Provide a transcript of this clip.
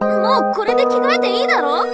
もうこれで着替えていいだろ